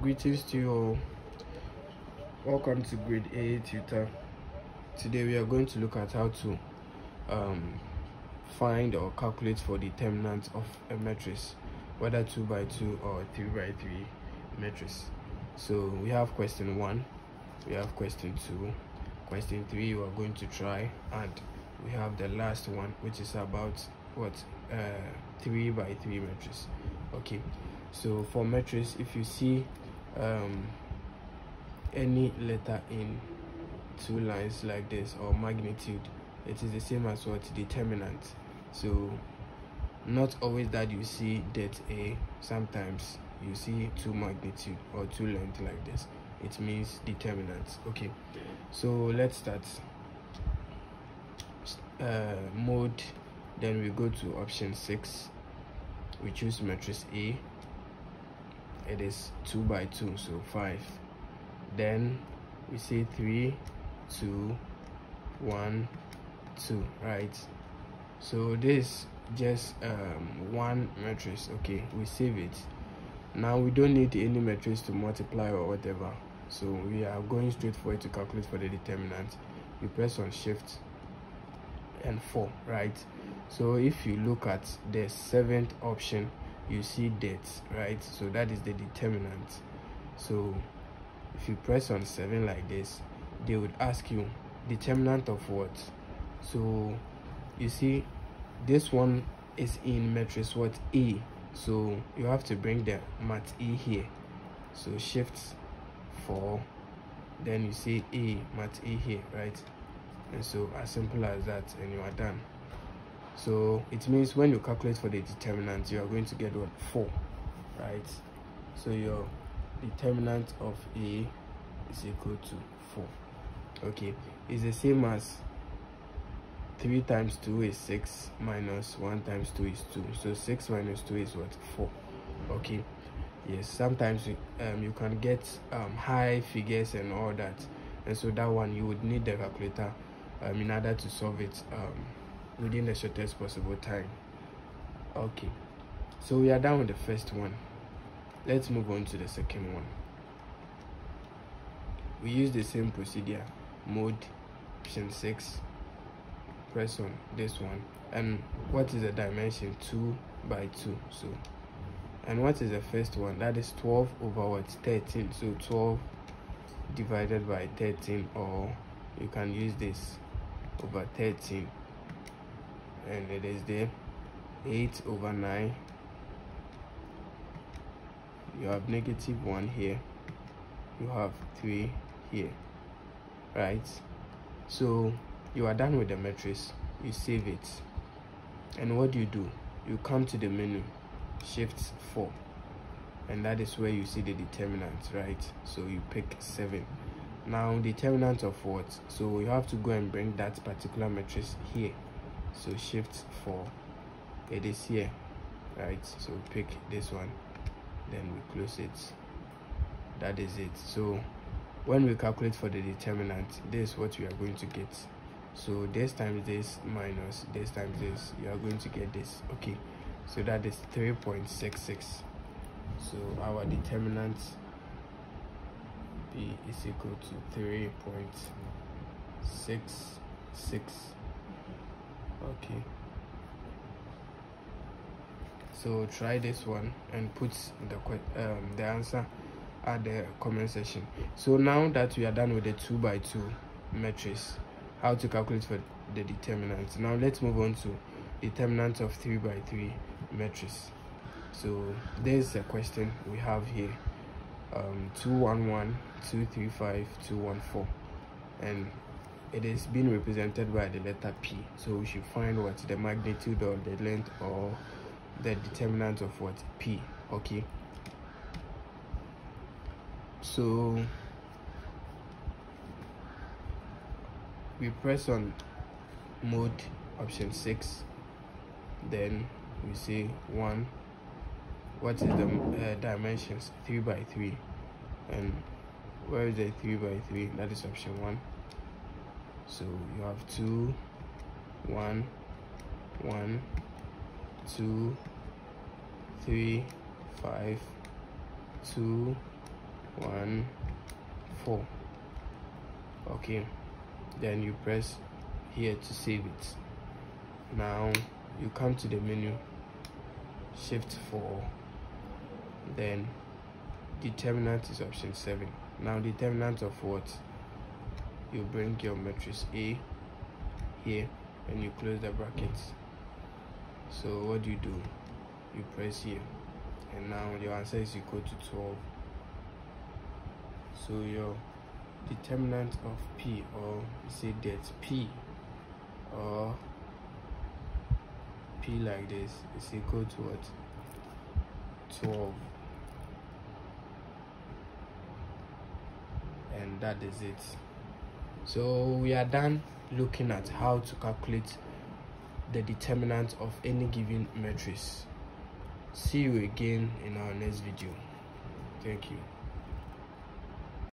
Greetings to you all. Welcome to grade a tutor. Today we are going to look at how to um, find or calculate for determinant of a matrix, whether 2 by 2 or 3 by 3 matrix. So we have question 1, we have question 2, question 3 we are going to try and we have the last one which is about what uh, 3 by 3 matrix. Okay, so for matrix if you see um, any letter in two lines like this or magnitude it is the same as what determinant so not always that you see that a sometimes you see two magnitude or two length like this. It means determinant okay so let's start. Uh, mode then we go to option 6 we choose matrix a it is 2 by 2 so 5 then we say 3 2 1 2 right? So this just um, one matrix okay we save it. Now we don't need any matrix to multiply or whatever so we are going straight for it to calculate for the determinant. You press on shift and 4 right? So if you look at the seventh option you see dates right? So that is the determinant. So if you press on 7 like this they would ask you determinant of what? So you see this one is in matrix what e so you have to bring the mat e here. So shift 4 then you see e mat e here right? And so as simple as that and you are done so it means when you calculate for the determinant you are going to get what? 4 right? So your determinant of a is equal to 4 okay it's the same as 3 times 2 is 6 minus 1 times 2 is 2 so 6 minus 2 is what? 4 okay yes sometimes um, you can get um, high figures and all that. And so that one you would need the calculator um, in order to solve it um, within the shortest possible time. Okay. So we are done with the first one. Let's move on to the second one. We use the same procedure. Mode option 6 press on this one. And what is the dimension? 2 by 2 so and what is the first one? That is 12 over what? 13 so 12 divided by 13 or you can use this over 13 and it is there 8 over 9 you have negative 1 here. You have 3 here right? So you are done with the matrix. You save it. And what do you do? You come to the menu shift 4 and that is where you see the determinant right? So you pick 7 now determinant of what? So you have to go and bring that particular matrix here so shift 4 it is here right? So pick this one then we close it. That is it. So when we calculate for the determinant this is what we are going to get. So this times this minus this times this you are going to get this. Okay. So that is 3.66 so our determinant b is equal to 3.66 okay. So try this one and put the um, the answer at the comment section. So now that we are done with the 2 by 2 matrix how to calculate for the determinant now let's move on to determinant of 3 by 3 matrix. So there's a question we have here. Um 211 235 214 and it is being represented by the letter p. So we should find what? The magnitude or the length or the determinant of what? P. Okay. So we press on mode option 6 then we say 1 what is the uh, dimensions? 3 by 3 and where is the 3 by 3 that is option 1 so you have 2 1 1 2 3 5 2 1 4 okay then you press here to save it. Now you come to the menu shift 4 then determinant is option 7 now determinant of what you bring your matrix a here and you close the brackets. So what do you do? You press here. And now your answer is equal to 12 so your determinant of p or say that p or p like this is equal to what? 12 and that is it so we are done looking at how to calculate the determinant of any given matrix. See you again in our next video. Thank you